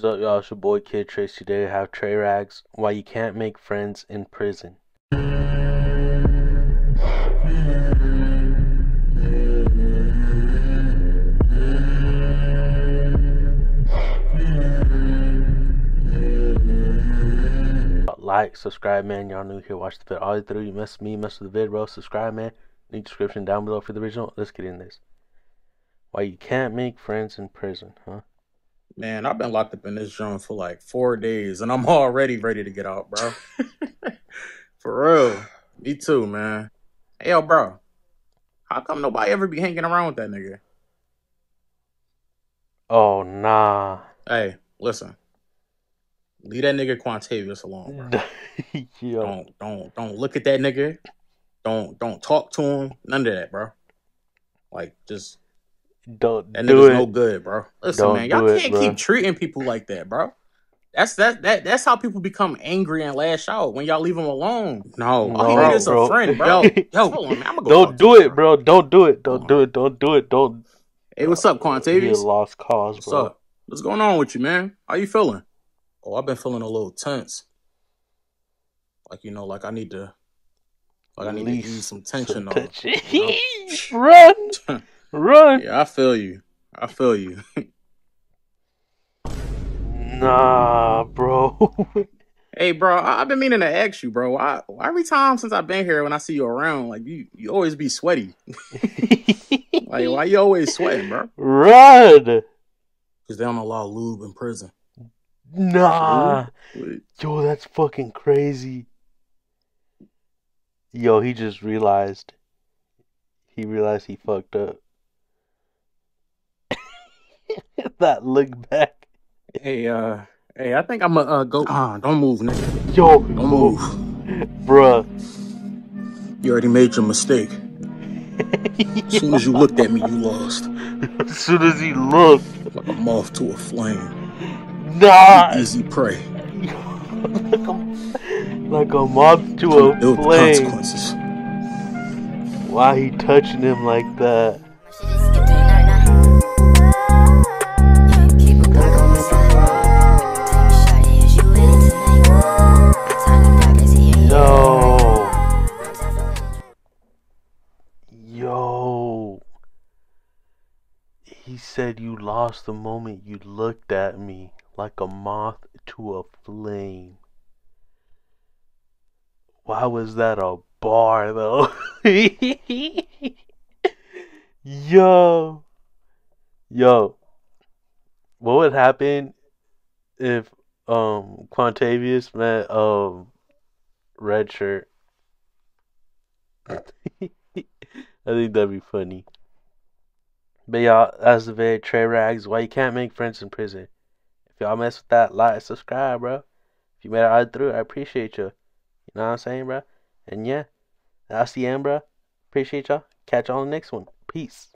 What's up, y'all? It's your boy Kid Trace. Today have Tra Rags. Why you can't make friends in prison. Like, subscribe, man. Y'all new here. Watch the vid. all the way through. You mess with me, mess with the vid, bro. Subscribe, man. Link description down below for the original. Let's get in this. Why you can't make friends in prison, huh? Man, I've been locked up in this joint for like four days, and I'm already ready to get out, bro. for real. Me too, man. Hey, yo, bro. How come nobody ever be hanging around with that nigga? Oh nah. Hey, listen. Leave that nigga Quantavius alone, bro. Yo. Don't don't don't look at that nigga. Don't don't talk to him. None of that, bro. Like just Don't that do nigga's it. no good, bro. Listen, Don't man, y'all can't bro. keep treating people like that, bro. That's that that that's how people become angry and lash out when y'all leave them alone. No, all he No, need is a friend, bro. Yo, hold on, man. I'm go Don't do him, it, bro. Don't do it. Don't do it. Don't do it. Don't. Hey, what's up, Be a Quantavius? lost cause, What's bro. up? What's going on with you, man? How you feeling? Oh, I've been feeling a little tense. Like you know, like I need to, like I need to Release ease some tension off. touch. you know? Run, run. Yeah, I feel you. I feel you. Nah, bro. hey, bro, I- I've been meaning to ask you, bro. Why, why every time since I've been here, when I see you around, like you, you always be sweaty. Like, why you always sweating, bro? run. Because they don't allow lube in prison. Nah. Wait, Yo, that's fucking crazy. Yo, he just realized. He realized he fucked up. That look back. Hey, uh, hey, I think I'm gonna uh, go. Ah, don't move, nigga. Yo, Don't move. bruh. You already made your mistake. As soon as you looked at me, you lost. as soon as he looked, Like a moth to a flame. nah, Easy prey. like a, like a moth to Deal a with the flame. consequences. Why he touching him like that? He said you lost the moment you looked at me like a moth to a flame. Why was that a bar though? Yo. Yo. What would happen if um Quantavius met um red shirt? I think that'd be funny. But y'all, that's the very Tra Rags. Why you can't make friends in prison? If y'all mess with that, like, subscribe, bro. If you made it all through, I appreciate you. You know what I'm saying, bro? And yeah, that's the end, bro. Appreciate y'all. Catch y'all on the next one. Peace.